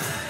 Bye.